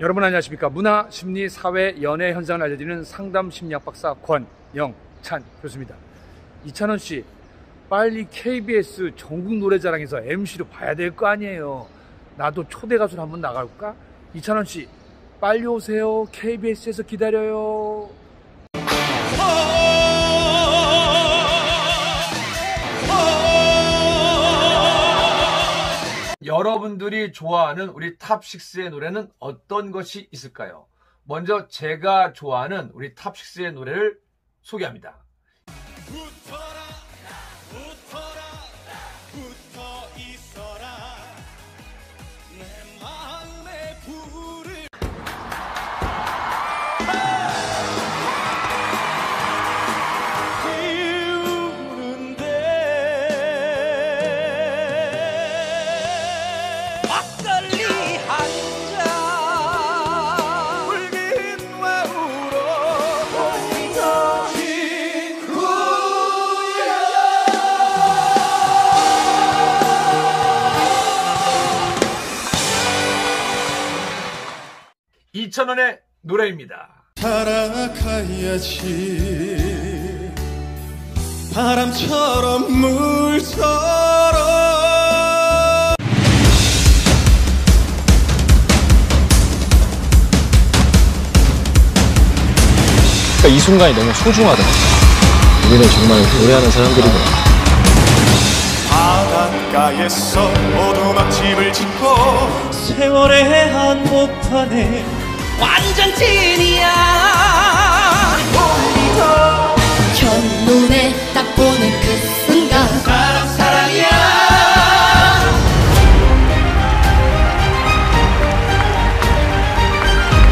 여러분 안녕하십니까? 문화, 심리, 사회, 연애 현상을 알려드리는 상담 심리학 박사 권영찬 교수입니다. 이찬원 씨 빨리 KBS 전국 노래자랑에서 MC로 봐야 될 거 아니에요. 나도 초대 가수로 한번 나갈까? 이찬원 씨 빨리 오세요. KBS에서 기다려요 여러분들이 좋아하는 우리 탑6의 노래는 어떤 것이 있을까요? 먼저 제가 좋아하는 우리 탑6의 노래를 소개합니다. 2,000원의 노래입니다. 살아가야지 바람처럼 물처럼 그러니까 이 순간이 너무 소중하다. 우리는 정말 노래하는 사람들이구나. 바닷가에서 오두막집을 짓고 세월의 한복판에 완전 찐이야 현눈에 딱 보는 그 순간 사랑 사랑이야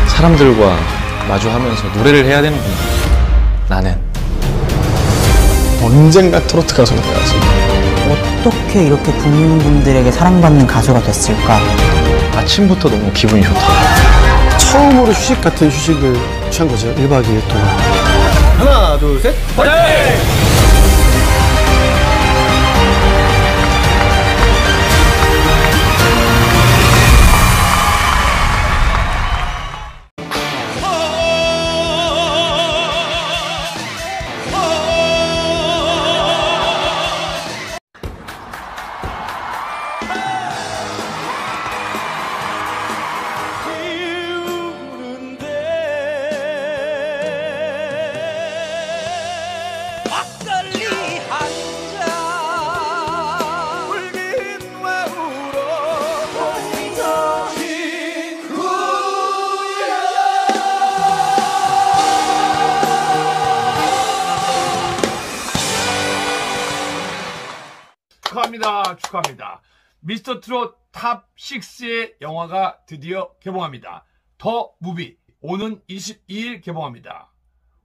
사람들과 마주하면서 노래를 해야 되는구나. 나는. 언젠가 트로트 가수가 돼야지. 어떻게 이렇게 국민분들에게 사랑받는 가수가 됐을까? 아침부터 너무 기분이 좋다. 처음으로 휴식 같은 휴식을 취한 거죠. 1박 2일 동안. 하나, 둘, 셋, 화이팅! 축하합니다. 축하합니다. 미스터 트롯 top6의 영화가 드디어 개봉합니다. 더 무비 오는 22일 개봉합니다.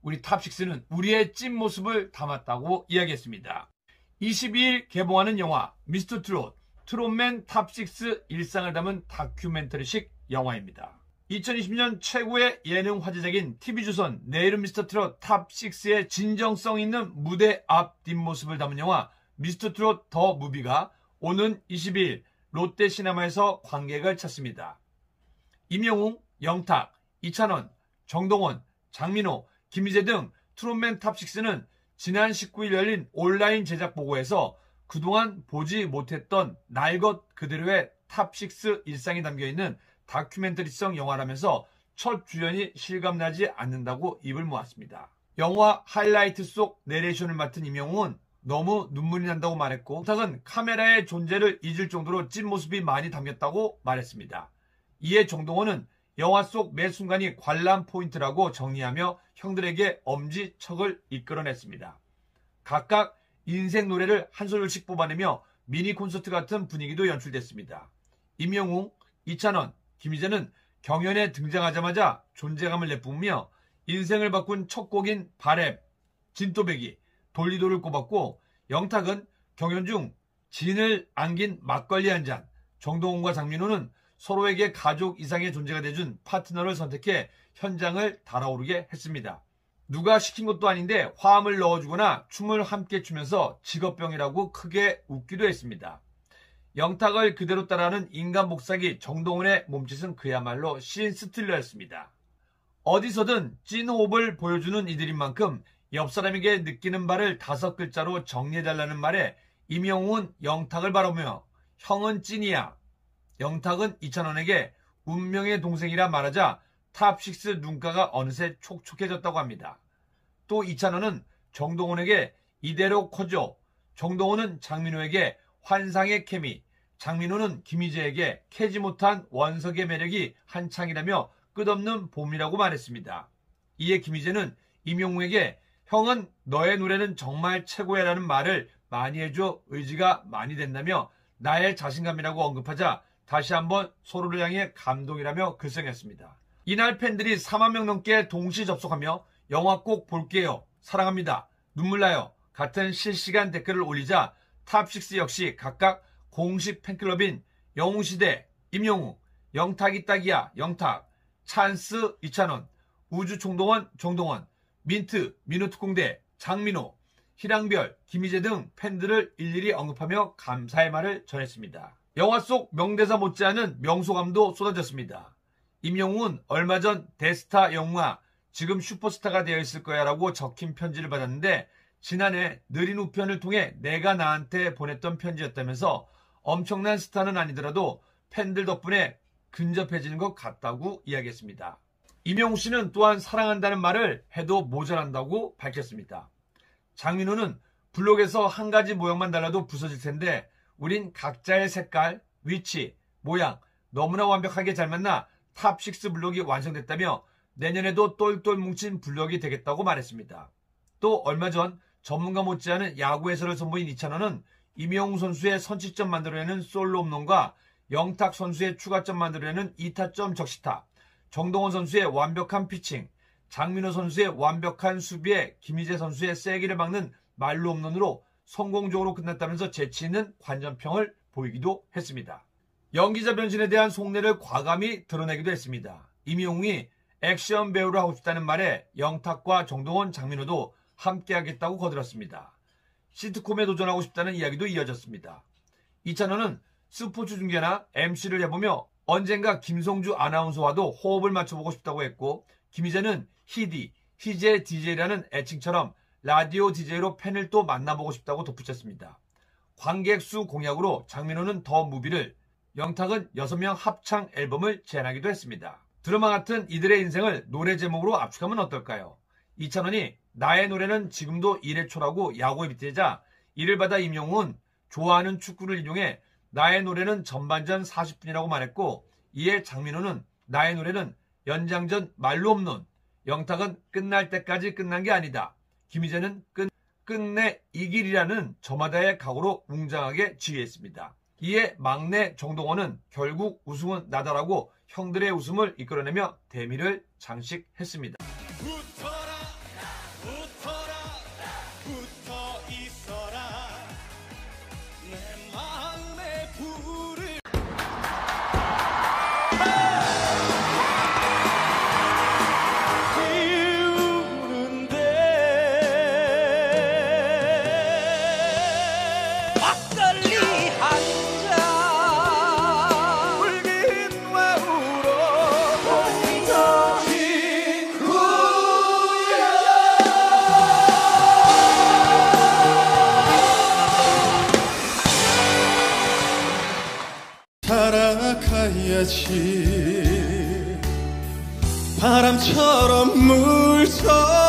우리 top6는 우리의 찐 모습을 담았다고 이야기했습니다. 22일 개봉하는 영화 미스터 트롯 트롯맨 top6 일상을 담은 다큐멘터리식 영화입니다. 2020년 최고의 예능 화제작인 TV조선 내일은 미스터 트롯 top6의 진정성 있는 무대 앞 뒷모습을 담은 영화 미스터 트롯 더 무비가 오는 22일 롯데 시네마에서 관객을 찾습니다. 임영웅, 영탁, 이찬원, 정동원, 장민호, 김희재 등 트롯맨 top6는 지난 19일 열린 온라인 제작 보고에서 그동안 보지 못했던 날것 그대로의 top6 일상이 담겨있는 다큐멘터리성 영화라면서 첫 주연이 실감나지 않는다고 입을 모았습니다. 영화 하이라이트 속 내레이션을 맡은 임영웅은 너무 눈물이 난다고 말했고 영탁은 카메라의 존재를 잊을 정도로 찐 모습이 많이 담겼다고 말했습니다. 이에 정동원은 영화 속 매 순간이 관람 포인트라고 정리하며 형들에게 엄지척을 이끌어냈습니다. 각각 인생 노래를 한 소절씩 뽑아내며 미니 콘서트 같은 분위기도 연출됐습니다. 임영웅, 이찬원, 김희재는 경연에 등장하자마자 존재감을 내뿜으며 인생을 바꾼 첫 곡인 바램, 진또배기, 돌리도를 꼽았고 영탁은 경연 중 진을 안긴 막걸리 한 잔, 정동원과 장민호는 서로에게 가족 이상의 존재가 돼준 파트너를 선택해 현장을 달아오르게 했습니다. 누가 시킨 것도 아닌데 화음을 넣어주거나 춤을 함께 추면서 직업병이라고 크게 웃기도 했습니다. 영탁을 그대로 따라하는 인간 복사기 정동원의 몸짓은 그야말로 scene stealer였습니다. 어디서든 찐 호흡을 보여주는 이들인 만큼 옆 사람에게 느끼는 바를 다섯 글자로 정리해달라는 말에 임영웅은 영탁을 바라보며 형은 찐이야. 영탁은 이찬원에게 운명의 동생이라 말하자 top six 눈가가 어느새 촉촉해졌다고 합니다. 또 이찬원은 정동원에게 이대로 커져 정동원은 장민호에게 환상의 케미, 장민호는 김희재에게 캐지 못한 원석의 매력이 한창이라며 끝없는 봄이라고 말했습니다. 이에 김희재는 임영웅에게 형은 너의 노래는 정말 최고야라는 말을 많이 해줘 의지가 많이 된다며 나의 자신감이라고 언급하자 다시 한번 서로를 향해 감동이라며 글썽했습니다. 이날 팬들이 4만 명 넘게 동시 접속하며 영화 꼭 볼게요. 사랑합니다. 눈물 나요. 같은 실시간 댓글을 올리자 top6 역시 각각 공식 팬클럽인 영웅시대, 임영웅, 영탁이 딱이야, 영탁, 찬스 이찬원, 우주총동원, 정동원, 민트, 민호특공대, 장민호, 희랑별, 김희재 등 팬들을 일일이 언급하며 감사의 말을 전했습니다. 영화 속 명대사 못지않은 명소감도 쏟아졌습니다. 임영웅은 얼마 전 대스타 영화 지금 슈퍼스타가 되어 있을 거야 라고 적힌 편지를 받았는데 지난해 느린 우편을 통해 내가 나한테 보냈던 편지였다면서 엄청난 스타는 아니더라도 팬들 덕분에 근접해지는 것 같다고 이야기했습니다. 임영웅 씨는 또한 사랑한다는 말을 해도 모자란다고 밝혔습니다. 장민호는 블록에서 한 가지 모양만 달라도 부서질 텐데 우린 각자의 색깔, 위치, 모양 너무나 완벽하게 잘 만나 TOP6 블록이 완성됐다며 내년에도 똘똘 뭉친 블록이 되겠다고 말했습니다. 또 얼마 전 전문가 못지않은 야구 해설을 선보인 이찬원은 임영웅 선수의 선취점 만들어내는 솔로 홈런과 영탁 선수의 추가점 만들어내는 2타점 적시타, 정동원 선수의 완벽한 피칭, 장민호 선수의 완벽한 수비에 김희재 선수의 쐐기를 박는 만루 홈런으로 성공적으로 끝났다면서 재치 있는 관전평을 보이기도 했습니다. 연기자 변신에 대한 속내를 과감히 드러내기도 했습니다. 임영웅이 액션 배우를 하고 싶다는 말에 영탁과 정동원, 장민호도 함께하겠다고 거들었습니다. 시트콤에 도전하고 싶다는 이야기도 이어졌습니다. 이찬원은 스포츠 중계나 MC를 해보며 언젠가 김성주 아나운서와도 호흡을 맞춰보고 싶다고 했고 김희재는 히디, 희재 DJ라는 애칭처럼 라디오 DJ로 팬을 또 만나보고 싶다고 덧붙였습니다. 관객 수 공약으로 장민호는 더 무비를, 영탁은 6명 합창 앨범을 제안하기도 했습니다. 드라마 같은 이들의 인생을 노래 제목으로 압축하면 어떨까요? 이찬원이 나의 노래는 지금도 이래초라고 야구에 빗대자 이를 받아 임영웅은 좋아하는 축구를 인용해 나의 노래는 전반전 40분이라고 말했고 이에 장민호는 나의 노래는 연장전 말로 없는 영탁은 끝날 때까지 끝난 게 아니다. 김희재는 끝, 끝내 이길이라는 저마다의 각오로 웅장하게 지휘했습니다. 이에 막내 정동원은 결국 우승은 나다라고 형들의 웃음을 이끌어내며 대미를 장식했습니다. 바람처럼 물서